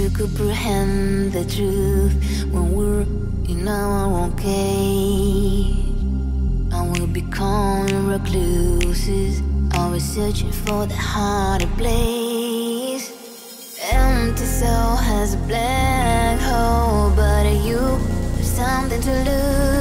to comprehend the truth when we're in our own cage. And we'll become recluses, always searching for the harder place. Empty soul has a black hole, but you have something to lose.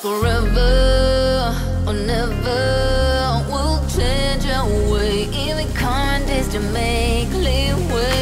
Forever or never we'll change our way. Even current days to make leeway.